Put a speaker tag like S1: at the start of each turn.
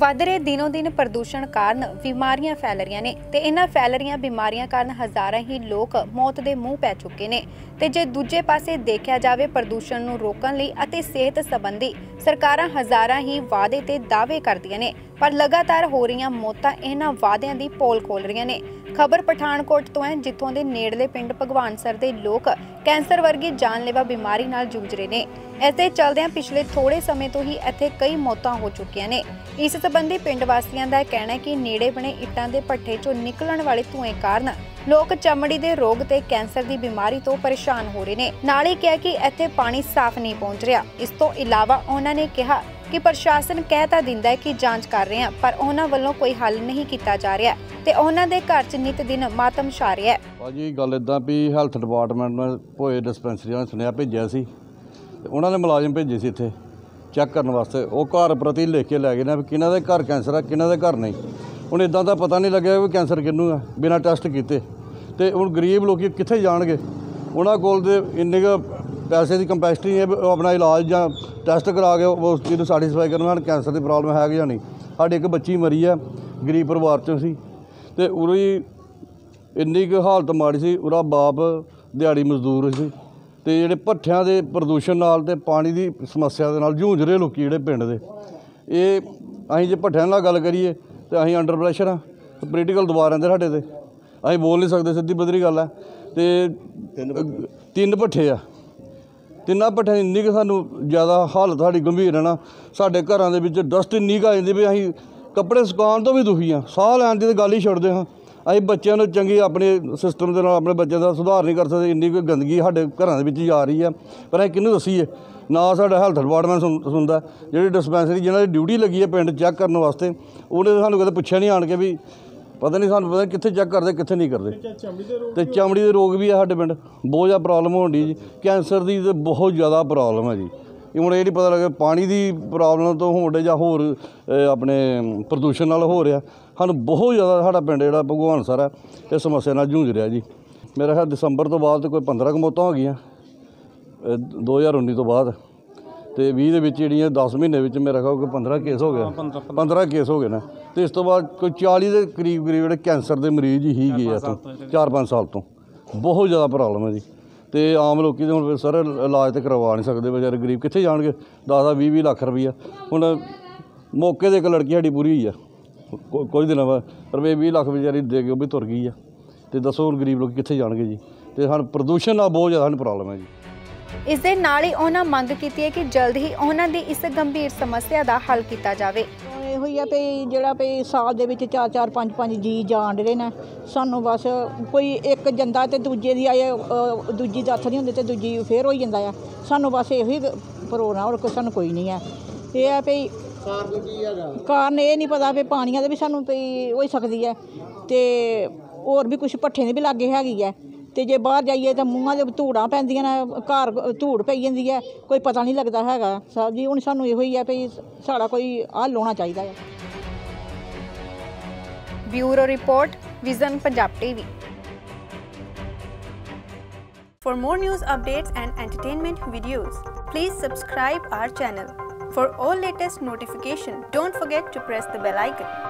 S1: ਵੱਧ ਰਹੇ ਦਿਨੋ ਦਿਨ ਪ੍ਰਦੂਸ਼ਣ ਕਾਰਨ ਬਿਮਾਰੀਆਂ ਫੈਲ ਰਹੀਆਂ ਨੇ ਤੇ ਇਹਨਾਂ ਫੈਲ ਰਹੀਆਂ ਬਿਮਾਰੀਆਂ ਕਾਰਨ ਹਜ਼ਾਰਾਂ ਹੀ ਲੋਕ ਮੌਤ ਦੇ ਮੂੰਹ ਪੈ ਚੁੱਕੇ ਨੇ। ਤੇ ਜੇ ਦੂਜੇ ਪਾਸੇ ਦੇਖਿਆ ਜਾਵੇ ਪ੍ਰਦੂਸ਼ਣ ਨੂੰ ਰੋਕਣ ਲਈ ਅਤੇ ਸਿਹਤ ਸੰਬੰਧੀ ਸਰਕਾਰਾਂ ਹਜ਼ਾਰਾਂ ਹੀ ਵਾਅਦੇ ਤੇ ਦਾਅਵੇ ਕਰਦੀਆਂ ਨੇ ਪਰ ਲਗਾਤਾਰ ਹੋ ਰਹੀਆਂ ਮੌਤਾਂ ਇਹਨਾਂ ਵਾਅਦਿਆਂ ਦੀ ਪੋਲ ਖੋਲ ਰਹੀਆਂ ਨੇ। ਖਬਰ ਪਠਾਨਕੋਟ ਤੋਂ ਹੈ, ਜਿੱਥੋਂ ਦੇ ਨੇੜਲੇ ਪਿੰਡ ਭਗਵਾਨਸਰ ਦੇ ਲੋਕ ਕੈਂਸਰ ਵਰਗੀ ਜਾਨਲੇਵਾ ਬਿਮਾਰੀ ਨਾਲ ਜੂਝ ਰਹੇ ਨੇ। ਇਸੇ ਚਲਦਿਆਂ ਪਿਛਲੇ ਥੋੜੇ ਸਮੇਂ ਤੋਂ ਹੀ ਇੱਥੇ ਕਈ ਮੌਤਾਂ ਹੋ ਚੁੱਕੀਆਂ ਨੇ। ਇਸ ਸੰਬੰਧੀ ਪਿੰਡ ਵਾਸੀਆਂ ਦਾ ਕਹਿਣਾ ਹੈ ਕਿ ਨੇੜੇ ਬਣੇ ਇੱਟਾਂ ਦੇ ਭੱਠੇ 'ਚੋਂ ਨਿਕਲਣ ਵਾਲੇ ਧੂਏ ਕਾਰਨ ਲੋਕ ਚਮੜੀ ਦੇ ਰੋਗ ਤੇ ਕੈਂਸਰ ਦੀ ਬਿਮਾਰੀ ਤੋਂ ਪਰੇਸ਼ਾਨ ਹੋ ਰਹੇ ਨੇ। ਨਾਲ ਹੀ ਕਿਹਾ ਕਿ ਇੱਥੇ ਪਾਣੀ ਸਾਫ਼ ਨਹੀਂ ਪਹੁੰਚ ਰਿਹਾ। ਇਸ ਤੋਂ ਇਲਾਵਾ ਉਹਨਾਂ ਨੇ ਕਿਹਾ ਕਿ ਪ੍ਰਸ਼ਾਸਨ ਕਹਿ ਤਾਂ ਦਿੰਦਾ ਹੈ ਕਿ ਜਾਂਚ ਕਰ ਰਹੇ ਹਾਂ, ਪਰ ਉਹਨਾਂ ਵੱਲੋਂ ਕੋਈ ਹੱਲ ਨਹੀਂ ਕੀਤਾ ਜਾ ਰਿਹਾ ਤੇ ਉਹਨਾਂ ਦੇ ਘਰ 'ਚ ਨਿਤ ਦਿਨ ਮਾਤਮ ਛਾ ਰਿਹਾ ਹੈ।
S2: ਭਾਜੀ, ਗੱਲ ਇਦਾਂ ਵੀ ਹੈਲਥ ਡਿਪਾਰਟਮੈਂਟ ਨੇ ਭੋਏ ਡਿਸਪੈਂਸਰੀਆਂ ਸੁਨੇਹਾ ਭੇਜਿਆ ਸੀ ਤੇ ਉਹਨਾਂ ਨੇ ਮੁਲਾਜ਼ਮ ਭੇਜੇ ਸੀ ਇੱਥੇ ਚੈੱਕ ਕਰਨ ਵਾਸਤੇ। ਉਹ ਘਰ ਪ੍ਰਤੀ ਲਿਖ ਕੇ ਲੈ ਗਏ ਨੇ ਵੀ ਕਿਹਨਾਂ ਦੇ ਘਰ ਕੈਂਸਰ ਆ, ਕਿਹਨਾਂ ਦੇ ਘਰ ਨਹੀਂ। ਹੁਣ ਇਦਾਂ ਦਾ ਪਤਾ ਨਹੀਂ ਲੱਗਿਆ ਵੀ ਕੈਂਸਰ ਕਿਹਨੂੰ ਆ, ਬਿਨਾਂ ਟੈਸਟ ਕੀਤੇ। ਤੇ ਹੁਣ ਗਰੀਬ ਲੋਕੀ ਕਿੱਥੇ ਜਾਣਗੇ? ਉਹਨਾਂ ਕੋਲ ਦੇ ਇੰਨੇ ਕੁ ਪੈਸੇ ਦੀ ਕੰਪੈਸਿਟੀ ਹੈ ਉਹ ਆਪਣਾ ਇਲਾਜ ਜਾਂ ਟੈਸਟ ਕਰਾ ਕੇ ਉਸ ਚੀਜ਼ ਨੂੰ ਸੈਟੀਸਫਾਈ ਕਰਨ ਹਨ ਕੈਂਸਰ ਦੀ ਪ੍ਰੋਬਲਮ ਹੈ ਕਿ ਜਾਂ ਨਹੀਂ। ਸਾਡੀ ਇੱਕ ਬੱਚੀ ਮਰੀ ਆ ਗਰੀਬ ਪਰਿਵਾਰ ਚੋਂ ਸੀ। ਤੇ ਉਹਦੀ ਇੰਨੀ ਕੁ ਹਾਲਤ ਮਾੜੀ ਸੀ ਉਹਦਾ ਬਾਪ ਦਿਹਾੜੀ ਮਜ਼ਦੂਰ ਸੀ। ਤੇ ਜਿਹੜੇ ਭੱਠਿਆਂ ਦੇ ਪ੍ਰਦੂਸ਼ਣ ਨਾਲ ਤੇ ਪਾਣੀ ਦੀ ਸਮੱਸਿਆ ਦੇ ਨਾਲ ਜੂਝ ਰਹੇ ਲੋਕੀ ਜਿਹੜੇ ਪਿੰਡ ਦੇ। ਇਹ ਅਸੀਂ ਜੇ ਭੱਠਿਆਂ ਨਾਲ ਗੱਲ ਕਰੀਏ ਤੇ ਅਸੀਂ ਅੰਡਰ ਪ੍ਰੈਸ਼ਰ ਆ ਪੋਲੀਟੀਕਲ ਦਬਾਅ ਰਹਿੰਦੇ ਸਾਡੇ ਤੇ। ਅਸੀਂ ਬੋਲ ਨਹੀਂ ਸਕਦੇ ਸਿੱਧੀ ਬਦਰੀ ਗੱਲ ਹੈ। ਤੇ ਤਿੰਨ ਭੱਠੇ ਆ। ਤਿੰਨਾਂ ਭੱਠਿਆਂ ਦੀ ਇੰਨੀ ਕੁ ਸਾਨੂੰ ਜ਼ਿਆਦਾ ਹਾਲਤ ਸਾਡੀ ਗੰਭੀਰ ਹੈ ਨਾ, ਸਾਡੇ ਘਰਾਂ ਦੇ ਵਿੱਚ ਡਸਟ ਇੰਨੀ ਕੁ ਆ ਜਾਂਦੀ ਵੀ ਅਸੀਂ ਕੱਪੜੇ ਸੁਕਾਉਣ ਤੋਂ ਵੀ ਦੁਖੀ ਆ ਸਾਹ ਲੈਣ ਦੀ ਤਾਂ ਗੱਲ ਹੀ ਛੱਡਦੇ ਹਾਂ। ਅਸੀਂ ਬੱਚਿਆਂ ਨੂੰ ਚੰਗੀ ਆਪਣੇ ਸਿਸਟਮ ਦੇ ਨਾਲ ਆਪਣੇ ਬੱਚਿਆਂ ਦਾ ਸੁਧਾਰ ਨਹੀਂ ਕਰ ਸਕਦੇ, ਇੰਨੀ ਕੁ ਗੰਦਗੀ ਸਾਡੇ ਘਰਾਂ ਦੇ ਵਿੱਚ ਜਾ ਰਹੀ ਆ। ਪਰ ਅਸੀਂ ਕਿਹਨੂੰ ਦੱਸੀਏ? ਨਾ ਸਾਡਾ ਹੈਲਥ ਡਿਪਾਰਟਮੈਂਟ ਸੁਣ- ਸੁਣਦਾ। ਜਿਹੜੀ ਡਿਸਪੈਂਸਰੀ ਜਿਹਨਾਂ ਦੀ ਡਿਊਟੀ ਲੱਗੀ ਹੈ ਪਿੰਡ ਚੈੱਕ ਕਰਨ ਵਾਸਤੇ, ਉਹਨੇ ਸਾਨੂੰ ਕਦੇ ਪੁੱਛਿਆ ਨਹੀਂ ਆਣ ਕੇ ਵੀ ਪਤਾ ਨਹੀਂ ਸਾਨੂੰ ਪਤਾ ਕਿੱਥੇ ਚੈੱਕ ਕਰਦੇ ਕਿੱਥੇ ਨਹੀਂ ਕਰਦੇ। ਤੇ ਚਮੜੀ ਦੇ ਰੋਗ ਵੀ ਆ ਸਾਡੇ ਪਿੰਡ ਬਹੁਤ ਜ਼ਿਆਦਾ ਪ੍ਰੋਬਲਮ ਹੋਣ ਜੀ। ਕੈਂਸਰ ਦੀ ਤੇ ਬਹੁਤ ਜ਼ਿਆਦਾ ਪ੍ਰੋਬਲਮ ਹੈ ਜੀ। ਇਹ ਹੁਣ ਇਹ ਨਹੀਂ ਪਤਾ ਲੱਗਾ ਪਾਣੀ ਦੀ ਪ੍ਰੋਬਲਮ ਤੋਂ ਹੋਣ ਜਾਂ ਹੋਰ ਆਪਣੇ ਪ੍ਰਦੂਸ਼ਣ ਨਾਲ ਹੋ ਰਿਹਾ। ਸਾਨੂੰ ਬਹੁਤ ਜ਼ਿਆਦਾ ਸਾਡਾ ਪਿੰਡ ਜਿਹੜਾ ਭਗਵਾਨ ਸਰ ਹੈ ਇਹ ਸਮੱਸਿਆ ਨਾਲ ਜੂਝ ਰਿਹਾ ਜੀ। ਮੇਰਾ ਖਿਆਲ ਦਸੰਬਰ ਤੋਂ ਬਾਅਦ ਕੋਈ 15 ਕੁ ਮੌਤਾਂ ਹੋ ਗਈਆਂ ਅ, 2019 ਤੋਂ ਬਾਅਦ। ਤੇ 20 ਦੇ ਵਿੱਚ ਜਿਹੜੀਆਂ 10 ਮਹੀਨੇ ਵਿੱਚ ਮੇਰਾ ਖਿਆਲ ਕੋਈ 15 ਕੇਸ ਹੋ ਗਿਆ 15 ਕੇਸ ਹੋ ਗਏ ਨੇ। ਤੇ ਇਸ ਤੋਂ ਬਾਅਦ ਕੋਈ 40 ਦੇ ਕਰੀਬ ਕਰੀਬ ਜਿਹੜੇ ਕੈਂਸਰ ਦੇ ਮਰੀਜ਼ ਹੀ ਗਏ ਆ ਤੋਂ 4-5 ਸਾਲ ਤੋਂ। ਬਹੁਤ ਜ਼ਿਆਦਾ ਪ੍ਰੋਬਲਮ ਹੈ ਜੀ। ਤੇ ਆਮ ਲੋਕੀ ਤੇ ਹੁਣ ਸਰ ਇਲਾਜ ਤੇ ਕਰਵਾ ਨਹੀਂ ਸਕਦੇ ਵਿਚਾਰੇ ਗਰੀਬ ਕਿੱਥੇ ਜਾਣਗੇ? 10 20 20 ਲੱਖ ਰੁਪਈਆ। ਹੁਣ ਮੌਕੇ ਤੇ ਇੱਕ ਲੜਕੀ ਸਾਡੀ ਪੂਰੀ ਹੋਈ ਆ। ਕੁਝ ਦਿਨਾਂ ਬਾਅਦ। ਰੁਪਏ 20 ਲੱਖ ਵਿਚਾਰੀ ਦੇ ਕੇ ਉਹ ਵੀ ਤੁਰ ਗਈ ਆ। ਤੇ ਦੱਸੋ ਹੁਣ ਗਰੀਬ ਲੋਕ ਕਿੱਥੇ ਜਾਣਗੇ ਜੀ? ਤੇ ਸਾਨੂੰ ਪ੍ਰਦੂਸ਼ਣ ਨਾਲ ਬਹੁਤ ਜ਼ਿਆਦਾ ਸਾਨੂੰ ਪ੍ਰੋਬਲਮ ਹੈ ਜੀ।
S1: ਇਸ ਦੇ ਨਾਲ ਹੀ ਉਹਨਾਂ ਮੰਗ ਕੀਤੀ ਹੈ ਕਿ ਜਲਦ ਹੀ ਉਹਨਾਂ ਦੀ ਇਸ ਗੰਭੀਰ ਸਮੱਸਿਆ ਦਾ ਹੱਲ ਕੀਤਾ ਜਾਵੇ।
S3: ਇਹੋ ਹੀ ਆ ਵੀ ਜਿਹੜਾ ਵੀ ਸਾਲ ਦੇ ਵਿੱਚ ਚਾਰ ਚਾਰ ਪੰਜ ਪੰਜ ਜੀ ਜਾਣ ਰਹੇ ਨੇ। ਸਾਨੂੰ ਬਸ ਕੋਈ ਇੱਕ ਜਾਂਦਾ ਤੇ ਦੂਜੇ ਦੀ ਆਏ ਅ, ਦੂਜੀ ਦੱਥ ਨਹੀਂ ਹੁੰਦੀ ਤੇ ਦੂਜੀ ਫੇਰ ਹੋਈ ਜਾਂਦਾ ਆ। ਸਾਨੂੰ ਬਸ ਇਹੋ ਹੀ ਪ੍ਰੋਗਰਾਮ ਹੋਰ ਕੋਈ ਸਾਨੂੰ ਕੋਈ ਨਹੀਂ ਆ। ਇਹ ਆ ਵੀ ਕਾਰਨ ਕੀ ਹੈਗਾ ਕਾਰਨ ਇਹ ਨਹੀਂ ਪਤਾ ਵੀ ਪਾਣੀਆਂ ਦੇ ਵੀ ਸਾਨੂੰ ਵੀ ਹੋ ਸਕਦੀ ਹੈ ਤੇ ਹੋਰ ਵੀ ਕੁਝ ਭੱਠੇ ਦੇ ਵੀ ਲਾਗੇ ਹੈਗੀ ਹੈ ਤੇ ਜੇ ਬਾਹਰ ਜਾਈਏ ਤਾਂ ਮੂੰਹਾਂ ਦੇ ਧੂੜਾਂ ਪੈਂਦੀਆਂ ਨੇ ਘਰ ਧੂੜ ਪਈ ਜਾਂਦੀ ਹੈ ਕੋਈ ਪਤਾ ਨਹੀਂ ਲੱਗਦਾ ਹੈਗਾ ਸਾਹਿਬ ਜੀ ਹੁਣ ਸਾਨੂੰ ਇਹੋ ਹੀ ਹੈ ਵੀ ਸਾਡਾ ਕੋਈ ਹੱਲ ਹੋਣਾ ਚਾਹੀਦਾ ਹੈ
S1: bureau report vision Punjab TV For more news updates and entertainment videos, please subscribe our channel. For all latest notification, don't forget to press the bell icon.